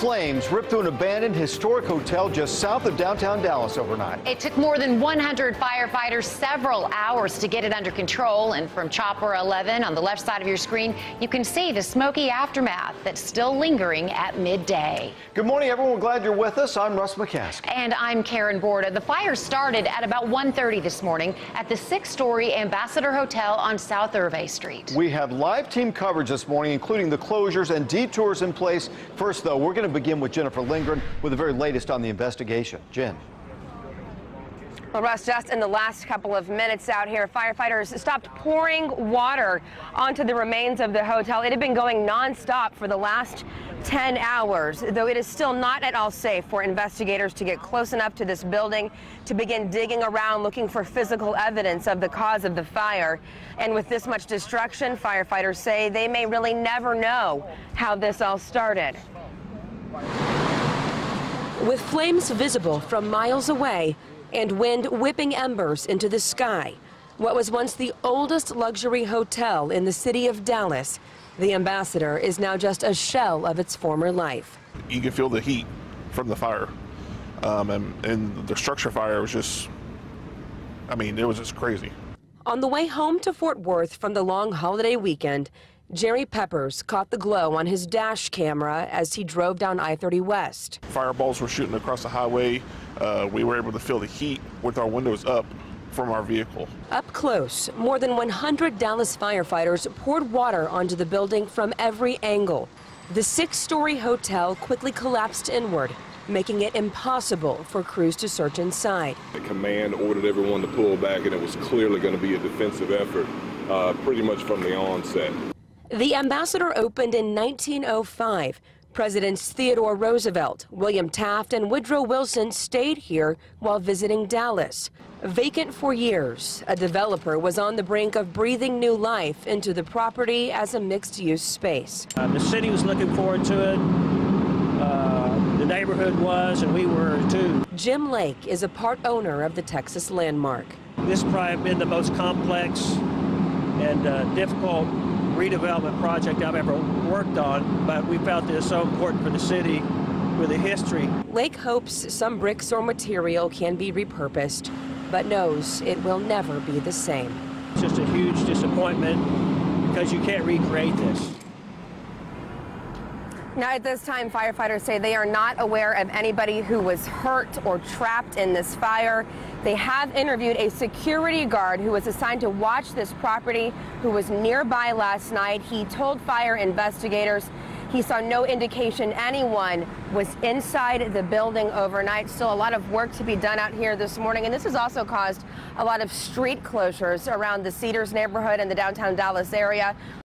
Flames ripped through an abandoned historic hotel just south of downtown Dallas overnight. It took more than 100 firefighters several hours to get it under control. And from Chopper 11 on the left side of your screen, you can see the smoky aftermath that's still lingering at midday. Good morning, everyone. Glad you're with us. I'm Russ McCaskey. And I'm Karen Borta. The fire started at about 1.30 this morning at the six-story Ambassador Hotel on South Ervay Street. We have live team coverage this morning, including the closures and detours in place. First, though, we're going to begin with Jennifer Lindgren with the very latest on the investigation. Jen. Well, Russ, just in the last couple of minutes out here, firefighters stopped pouring water onto the remains of the hotel. It had been going nonstop for the last 10 hours, though it is still not at all safe for investigators to get close enough to this building to begin digging around looking for physical evidence of the cause of the fire. And with this much destruction, firefighters say they may really never know how this all started. With flames visible from miles away and wind whipping embers into the sky, what was once the oldest luxury hotel in the city of Dallas, the Ambassador is now just a shell of its former life. You can feel the heat from the fire. Um, and, and the structure fire was just, I mean, it was just crazy. On the way home to Fort Worth from the long holiday weekend, Jerry Peppers caught the glow on his dash camera as he drove down I-30 West. Fireballs were shooting across the highway. Uh, we were able to feel the heat with our windows up from our vehicle. Up close, more than 100 Dallas firefighters poured water onto the building from every angle. The six-story hotel quickly collapsed inward, making it impossible for crews to search inside. The command ordered everyone to pull back, and it was clearly going to be a defensive effort uh, pretty much from the onset. The Ambassador opened in 1905. Presidents Theodore Roosevelt, William Taft, and Woodrow Wilson stayed here while visiting Dallas. Vacant for years, a developer was on the brink of breathing new life into the property as a mixed-use space. Uh, the city was looking forward to it. Uh, the neighborhood was, and we were too. Jim Lake is a part owner of the Texas Landmark. This has probably been the most complex and uh, difficult redevelopment project I've ever worked on, but we felt that it's so important for the city with a history. Lake hopes some bricks or material can be repurposed, but knows it will never be the same. It's just a huge disappointment because you can't recreate this. Now, at this time, firefighters say they are not aware of anybody who was hurt or trapped in this fire. They have interviewed a security guard who was assigned to watch this property who was nearby last night. He told fire investigators he saw no indication anyone was inside the building overnight. Still a lot of work to be done out here this morning. And this has also caused a lot of street closures around the Cedars neighborhood and the downtown Dallas area.